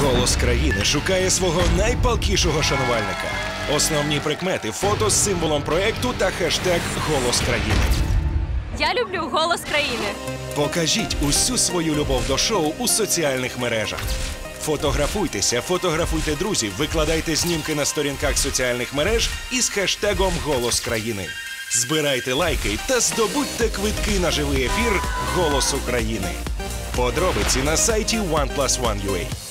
Голос країни шукає свого найпалкішого шанувальника. Основні прикмети, фото з символом проекту та хештег Голос країни. Я люблю голос країни. Покажіть усю свою любов до шоу у соціальних мережах. Фотографуйтеся, фотографуйте друзів, викладайте знімки на сторінках соціальних мереж із хештегом Голос країни. Збирайте лайки та здобудьте квитки на живий ефір Голос України. Подробиці на сайті OnePlus One.ua.